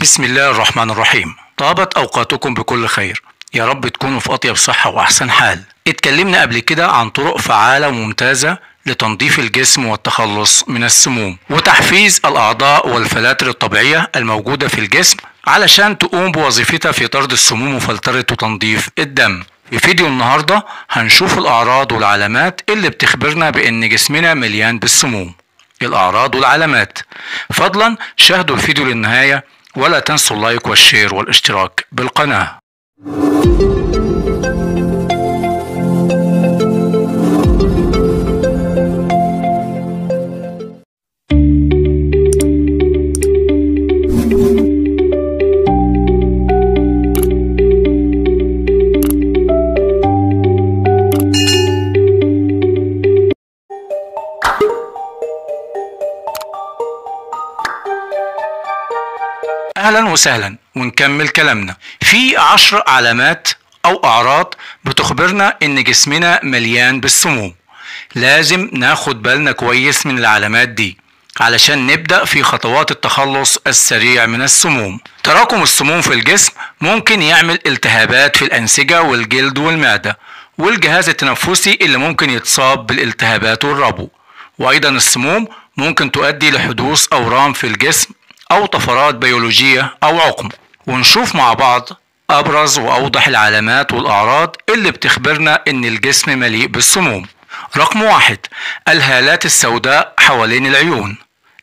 بسم الله الرحمن الرحيم. طابت أوقاتكم بكل خير. يا رب تكونوا في أطيب صحة وأحسن حال. اتكلمنا قبل كده عن طرق فعالة وممتازة لتنظيف الجسم والتخلص من السموم وتحفيز الأعضاء والفلاتر الطبيعية الموجودة في الجسم علشان تقوم بوظيفتها في طرد السموم وفلترة وتنظيف الدم. في فيديو النهاردة هنشوف الأعراض والعلامات اللي بتخبرنا بأن جسمنا مليان بالسموم. الأعراض والعلامات. فضلا شاهدوا الفيديو للنهاية. ولا تنسوا اللايك والشير والاشتراك بالقناة. وسهلا ونكمل كلامنا. في عشر علامات أو أعراض بتخبرنا إن جسمنا مليان بالسموم. لازم ناخد بالنا كويس من العلامات دي علشان نبدأ في خطوات التخلص السريع من السموم. تراكم السموم في الجسم ممكن يعمل التهابات في الأنسجة والجلد والمعدة والجهاز التنفسي اللي ممكن يتصاب بالالتهابات والربو. وأيضا السموم ممكن تؤدي لحدوث أورام في الجسم أو طفرات بيولوجية أو عقم. ونشوف مع بعض أبرز وأوضح العلامات والأعراض اللي بتخبرنا إن الجسم مليء بالسموم. رقم واحد الهالات السوداء حوالين العيون.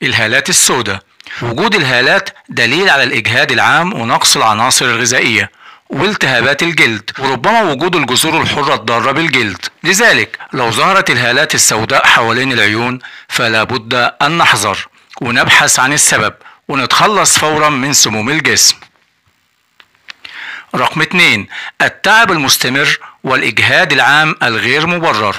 الهالات السوداء. وجود الهالات دليل على الإجهاد العام ونقص العناصر الغذائية والتهابات الجلد. وربما وجود الجذور الحرة الضارة بالجلد. لذلك لو ظهرت الهالات السوداء حوالين العيون فلا بد أن نحذر ونبحث عن السبب. ونتخلص فورا من سموم الجسم. رقم 2 التعب المستمر والإجهاد العام الغير مبرر.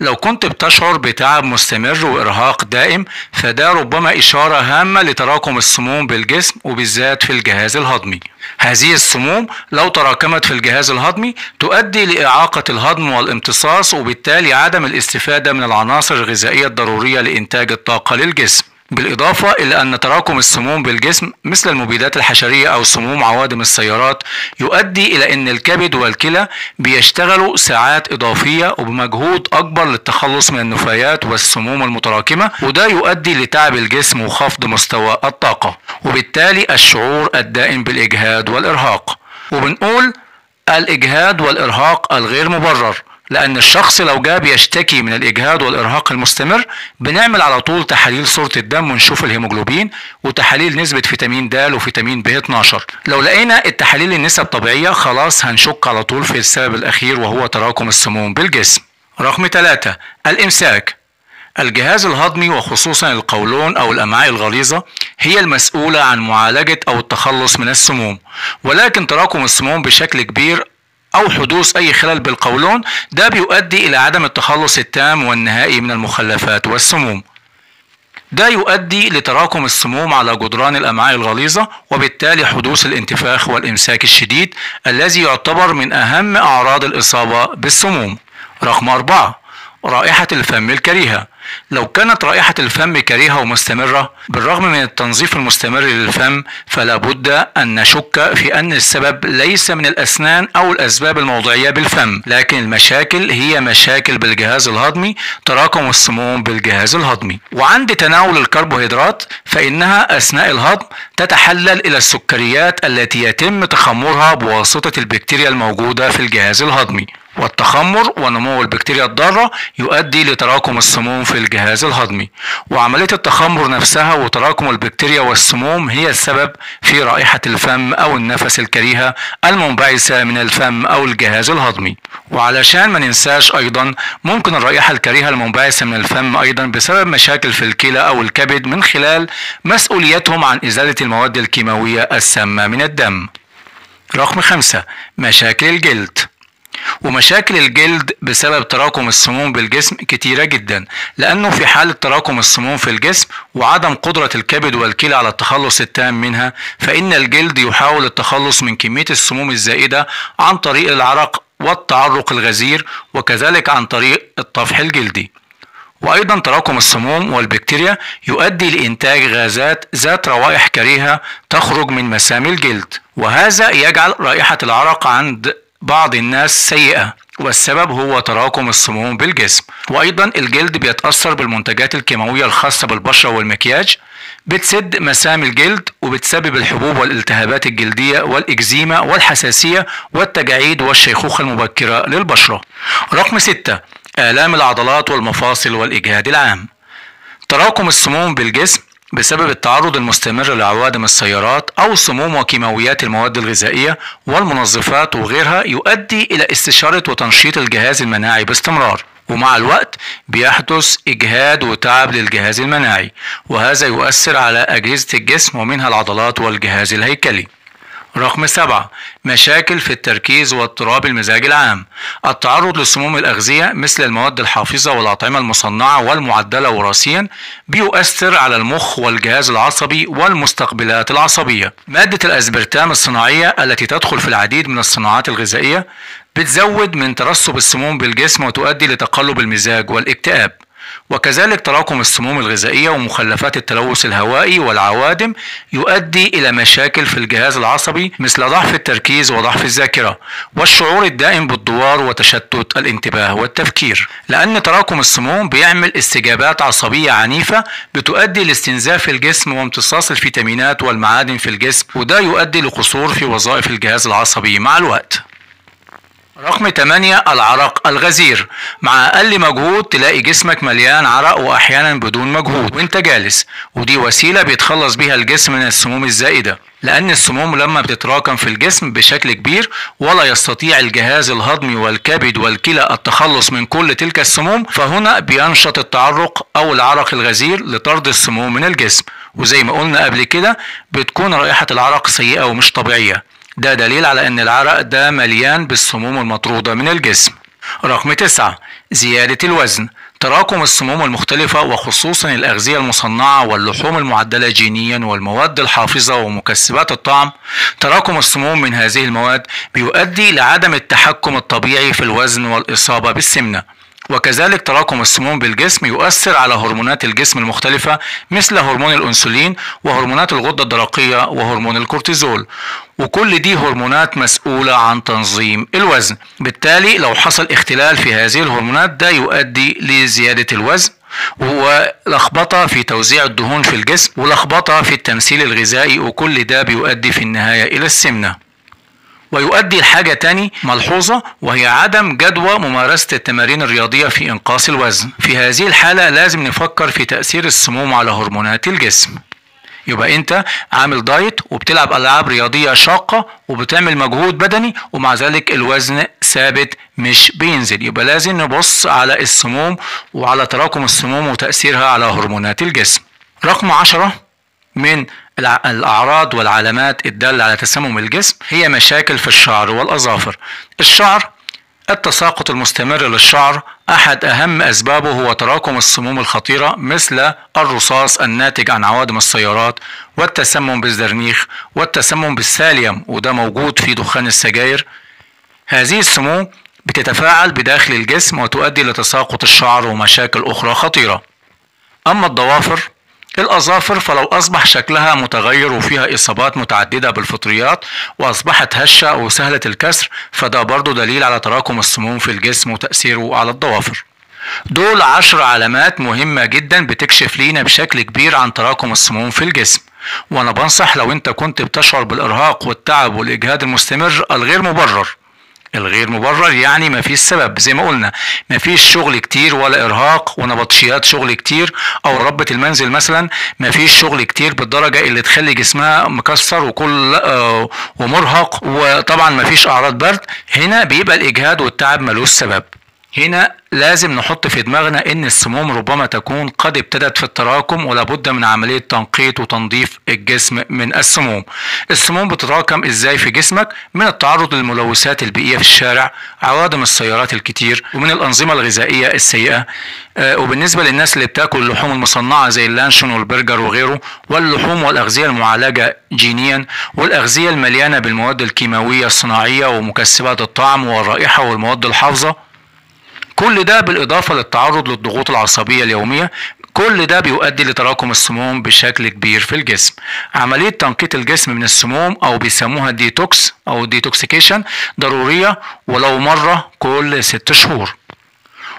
لو كنت بتشعر بتعب مستمر وإرهاق دائم فده ربما إشارة هامة لتراكم السموم بالجسم وبالذات في الجهاز الهضمي. هذه السموم لو تراكمت في الجهاز الهضمي تؤدي لإعاقة الهضم والامتصاص وبالتالي عدم الاستفادة من العناصر الغذائية الضرورية لإنتاج الطاقة للجسم. بالإضافة إلى أن تراكم السموم بالجسم مثل المبيدات الحشرية أو سموم عوادم السيارات يؤدي إلى أن الكبد والكلى بيشتغلوا ساعات إضافية وبمجهود أكبر للتخلص من النفايات والسموم المتراكمة وده يؤدي لتعب الجسم وخفض مستوى الطاقة وبالتالي الشعور الدائم بالإجهاد والإرهاق. وبنقول الإجهاد والإرهاق الغير مبرر. لأن الشخص لو جاء بيشتكي من الإجهاد والإرهاق المستمر بنعمل على طول تحاليل صورة الدم ونشوف الهيموجلوبين وتحاليل نسبة فيتامين د وفيتامين ب 12 لو لقينا التحاليل النسب طبيعية خلاص هنشك على طول في السبب الأخير وهو تراكم السموم بالجسم. رقم 3 الإمساك. الجهاز الهضمي وخصوصا القولون أو الأمعاء الغليظة هي المسؤولة عن معالجة أو التخلص من السموم. ولكن تراكم السموم بشكل كبير أو حدوث أي خلل بالقولون ده بيؤدي إلى عدم التخلص التام والنهائي من المخلفات والسموم. ده يؤدي لتراكم السموم على جدران الأمعاء الغليظة وبالتالي حدوث الانتفاخ والإمساك الشديد الذي يعتبر من أهم أعراض الإصابة بالسموم. رقم أربعة رائحة الفم الكريهة. لو كانت رائحة الفم كريهة ومستمرة بالرغم من التنظيف المستمر للفم فلا بد أن نشك في أن السبب ليس من الأسنان أو الأسباب الموضعية بالفم لكن المشاكل هي مشاكل بالجهاز الهضمي تراكم السموم بالجهاز الهضمي. وعند تناول الكربوهيدرات فإنها أثناء الهضم تتحلل إلى السكريات التي يتم تخمرها بواسطة البكتيريا الموجودة في الجهاز الهضمي. والتخمر ونمو البكتيريا الضارة يؤدي لتراكم السموم في الجهاز الهضمي. وعملية التخمر نفسها وتراكم البكتيريا والسموم هي السبب في رائحة الفم أو النفس الكريهة المنبعثة من الفم أو الجهاز الهضمي. وعلشان ما ننساش أيضا ممكن الرائحة الكريهة المنبعثة من الفم أيضا بسبب مشاكل في الكلى أو الكبد من خلال مسؤوليتهم عن إزالة المواد الكيماوية السامة من الدم. رقم خمسة مشاكل الجلد. ومشاكل الجلد بسبب تراكم السموم بالجسم كتيرة جدا لأنه في حالة تراكم السموم في الجسم وعدم قدرة الكبد والكلى على التخلص التام منها فإن الجلد يحاول التخلص من كمية السموم الزائدة عن طريق العرق والتعرق الغزير وكذلك عن طريق الطفح الجلدي. وأيضا تراكم السموم والبكتيريا يؤدي لإنتاج غازات ذات روائح كريهة تخرج من مسام الجلد وهذا يجعل رائحة العرق عند بعض الناس سيئة والسبب هو تراكم السموم بالجسم. وأيضا الجلد بيتأثر بالمنتجات الكيماوية الخاصة بالبشرة والمكياج بتسد مسام الجلد وبتسبب الحبوب والالتهابات الجلدية والإكزيما والحساسية والتجاعيد والشيخوخة المبكرة للبشرة. رقم ستة آلام العضلات والمفاصل والإجهاد العام. تراكم السموم بالجسم بسبب التعرض المستمر لعوادم السيارات أو سموم وكيماويات المواد الغذائية والمنظفات وغيرها يؤدي إلى استشارة وتنشيط الجهاز المناعي باستمرار ومع الوقت بيحدث إجهاد وتعب للجهاز المناعي وهذا يؤثر على أجهزة الجسم ومنها العضلات والجهاز الهيكلي. رقم سبعة مشاكل في التركيز واضطراب المزاج العام. التعرض لسموم الأغذية مثل المواد الحافظة والأطعمة المصنعة والمعدلة وراثيا بيؤثر على المخ والجهاز العصبي والمستقبلات العصبية. مادة الأسبرتام الصناعية التي تدخل في العديد من الصناعات الغذائية بتزود من ترسب السموم بالجسم وتؤدي لتقلب المزاج والاكتئاب. وكذلك تراكم السموم الغذائية ومخلفات التلوث الهوائي والعوادم يؤدي إلى مشاكل في الجهاز العصبي مثل ضعف التركيز وضعف الذاكرة والشعور الدائم بالدوار وتشتت الانتباه والتفكير. لأن تراكم السموم بيعمل استجابات عصبية عنيفة بتؤدي لاستنزاف الجسم وامتصاص الفيتامينات والمعادن في الجسم وده يؤدي لقصور في وظائف الجهاز العصبي مع الوقت. رقم 8 العرق الغزير. مع أقل مجهود تلاقي جسمك مليان عرق وأحيانا بدون مجهود. وأنت جالس. ودي وسيلة بيتخلص بيها الجسم من السموم الزائدة. لأن السموم لما بتتراكم في الجسم بشكل كبير ولا يستطيع الجهاز الهضمي والكبد والكلى التخلص من كل تلك السموم فهنا بينشط التعرق أو العرق الغزير لطرد السموم من الجسم. وزي ما قلنا قبل كده بتكون رائحة العرق سيئة ومش طبيعية. ده دليل على أن العرق ده مليان بالسموم المطرودة من الجسم. رقم تسعة زيادة الوزن. تراكم السموم المختلفة وخصوصا الأغذية المصنعة واللحوم المعدلة جينيا والمواد الحافظة ومكسبات الطعم. تراكم السموم من هذه المواد بيؤدي لعدم التحكم الطبيعي في الوزن والإصابة بالسمنة. وكذلك تراكم السموم بالجسم يؤثر على هرمونات الجسم المختلفة مثل هرمون الأنسولين وهرمونات الغدة الدرقية وهرمون الكورتيزول. وكل دي هرمونات مسؤولة عن تنظيم الوزن. بالتالي لو حصل اختلال في هذه الهرمونات ده يؤدي لزيادة الوزن ولخبطة في توزيع الدهون في الجسم ولخبطة في التمثيل الغذائي وكل ده بيؤدي في النهاية إلى السمنة. ويؤدي لحاجة تاني ملحوظة وهي عدم جدوى ممارسة التمارين الرياضية في إنقاص الوزن. في هذه الحالة لازم نفكر في تأثير السموم على هرمونات الجسم. يبقى انت عامل دايت وبتلعب ألعاب رياضية شاقة وبتعمل مجهود بدني ومع ذلك الوزن ثابت مش بينزل. يبقى لازم نبص على السموم وعلى تراكم السموم وتأثيرها على هرمونات الجسم. رقم عشرة من الأعراض والعلامات الدالة على تسمم الجسم هي مشاكل في الشعر والأظافر. الشعر التساقط المستمر للشعر أحد أهم أسبابه هو تراكم السموم الخطيرة مثل الرصاص الناتج عن عوادم السيارات والتسمم بالزرنيخ والتسمم بالساليوم وده موجود في دخان السجاير. هذه السموم بتتفاعل بداخل الجسم وتؤدي لتساقط الشعر ومشاكل أخرى خطيرة. أما الضوافر الأظافر فلو أصبح شكلها متغير وفيها إصابات متعددة بالفطريات وأصبحت هشة أو سهلة الكسر فده برضو دليل على تراكم السموم في الجسم وتأثيره على الضوافر. دول عشر علامات مهمة جدا بتكشف لينا بشكل كبير عن تراكم السموم في الجسم. وأنا بنصح لو أنت كنت بتشعر بالإرهاق والتعب والإجهاد المستمر الغير مبرر. الغير مبرر يعني ما فيش سبب. زي ما قلنا ما فيش شغل كتير ولا إرهاق ونبطشيات شغل كتير أو ربة المنزل مثلا. ما فيش شغل كتير بالدرجة اللي تخلي جسمها مكسر وكل آه ومرهق. وطبعا ما فيش أعراض برد. هنا بيبقى الإجهاد والتعب ملوش سبب. هنا لازم نحط في دماغنا إن السموم ربما تكون قد ابتدت في التراكم ولابد من عملية تنقيط وتنظيف الجسم من السموم. السموم بتتراكم إزاي في جسمك؟ من التعرض للملوثات البيئية في الشارع عوادم السيارات الكتير ومن الأنظمة الغذائية السيئة. آه وبالنسبة للناس اللي بتاكل اللحوم المصنعة زي اللانشون والبرجر وغيره واللحوم والأغذية المعالجة جينيا والأغذية المليانة بالمواد الكيماوية الصناعية ومكسبات الطعم والرائحة والمواد الحافظة. كل ده بالإضافة للتعرض للضغوط العصبية اليومية كل ده بيؤدي لتراكم السموم بشكل كبير في الجسم. عملية تنقية الجسم من السموم أو بيسموها ديتوكس أو detoxication ضرورية ولو مرة كل ست شهور.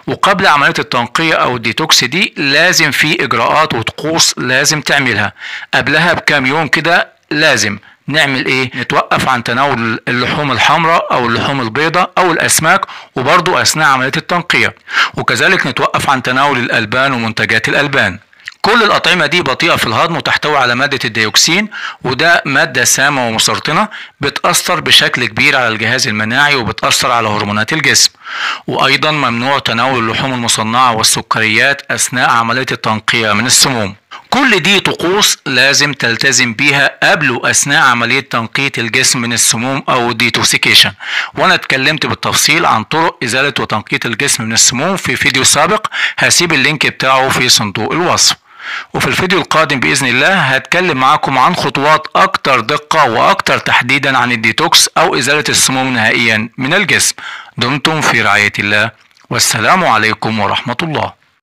وقبل عملية التنقية أو الديتوكس دي لازم في إجراءات وطقوس لازم تعملها. قبلها بكام يوم كده لازم. نعمل إيه؟ نتوقف عن تناول اللحوم الحمراء أو اللحوم البيضاء أو الأسماك وبرضو أثناء عملية التنقية. وكذلك نتوقف عن تناول الألبان ومنتجات الألبان. كل الأطعمة دي بطيئة في الهضم وتحتوي على مادة الديوكسين وده مادة سامة ومسرطنة بتأثر بشكل كبير على الجهاز المناعي وبتأثر على هرمونات الجسم. وأيضا ممنوع تناول اللحوم المصنعة والسكريات أثناء عملية التنقية من السموم. كل دي طقوس لازم تلتزم بيها قبل واثناء عملية تنقية الجسم من السموم أو ال detoxication وأنا اتكلمت بالتفصيل عن طرق إزالة وتنقية الجسم من السموم في فيديو سابق هسيب ال link بتاعه في صندوق الوصف. وفي الفيديو القادم بإذن الله هتكلم معاكم عن خطوات أكتر دقة وأكتر تحديدا عن الديتوكس أو إزالة السموم نهائيا من الجسم. دمتم في رعاية الله والسلام عليكم ورحمة الله.